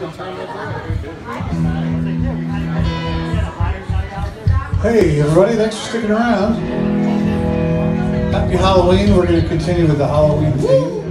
Hey, everybody, thanks for sticking around. Happy Halloween. We're going to continue with the Halloween theme.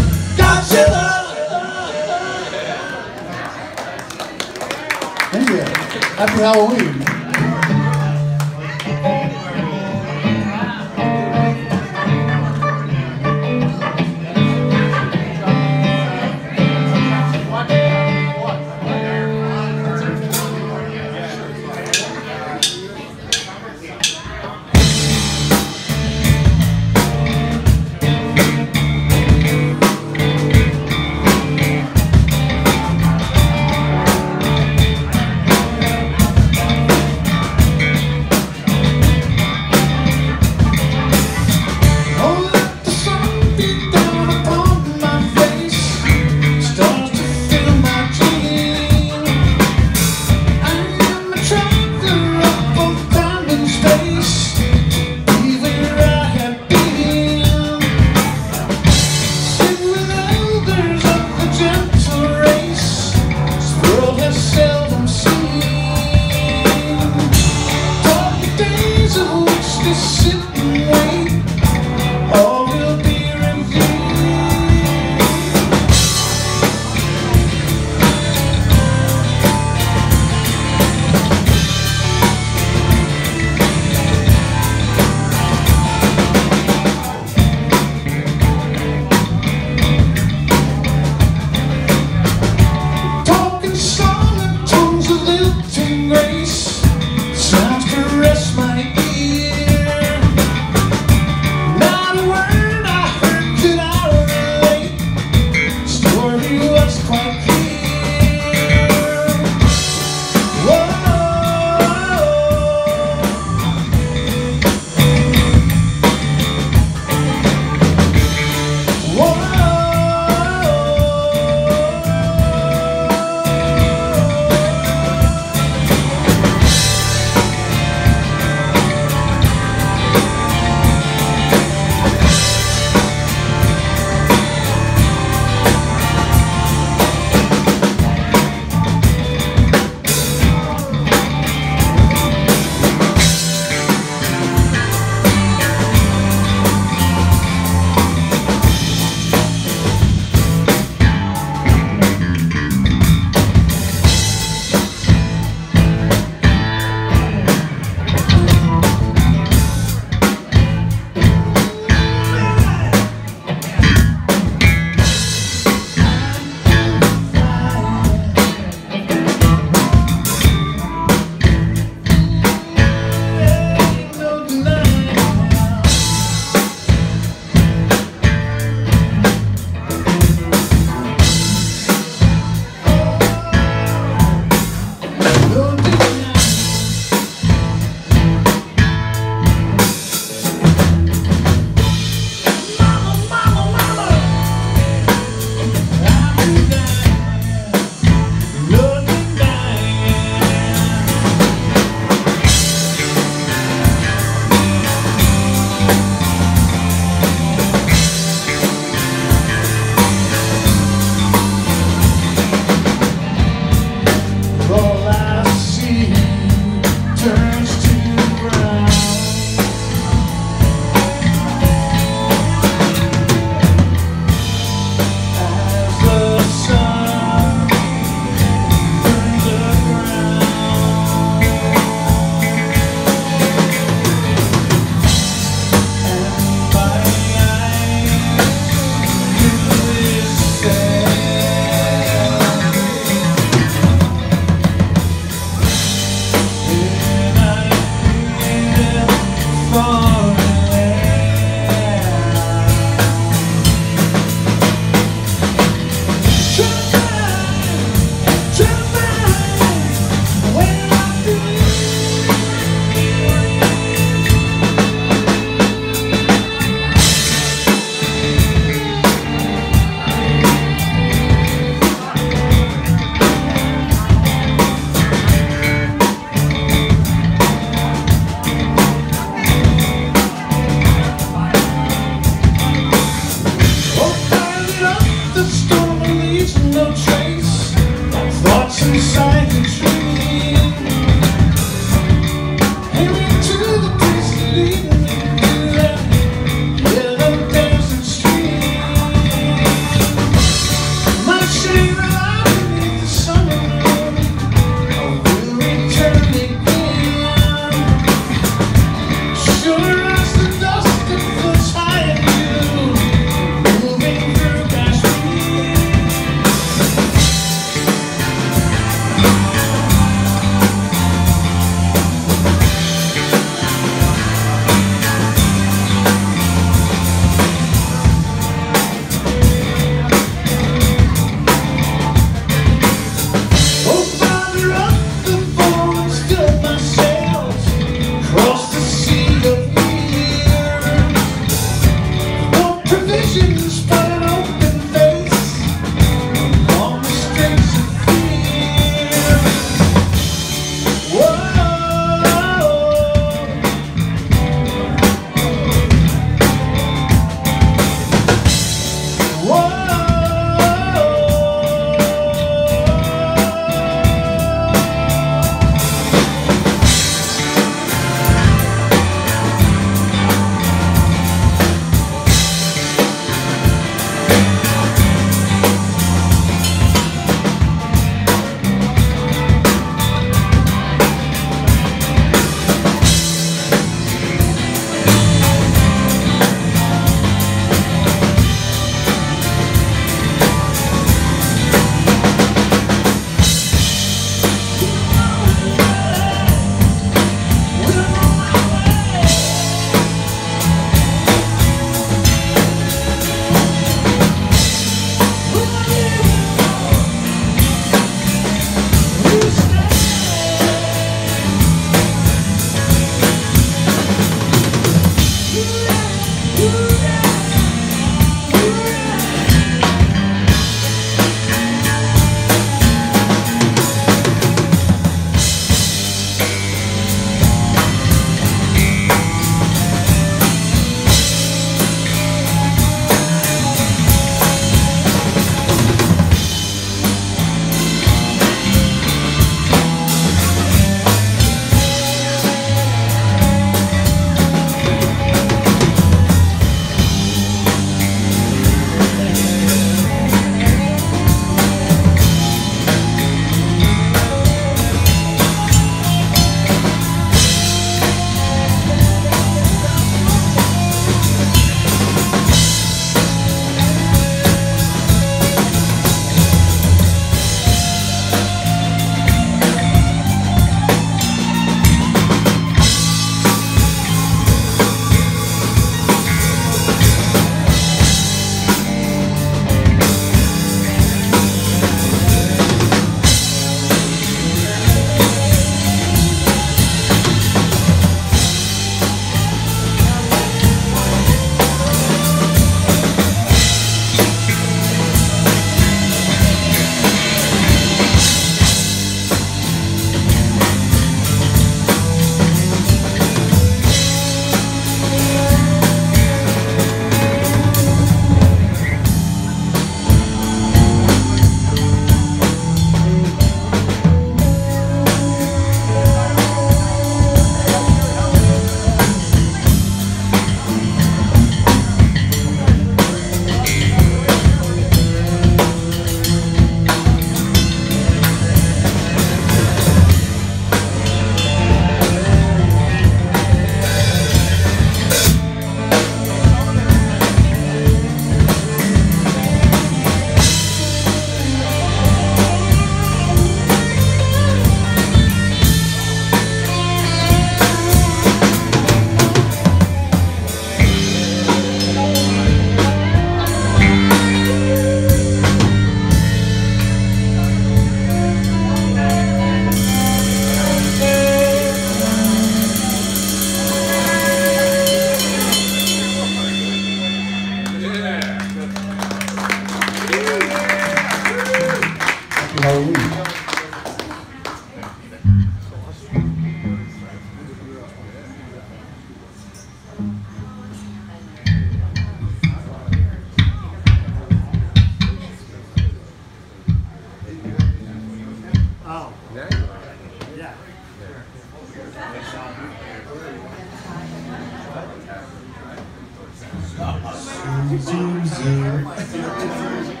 Zoom, zoom.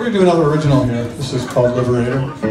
We're gonna do another original here. This is called Liberator.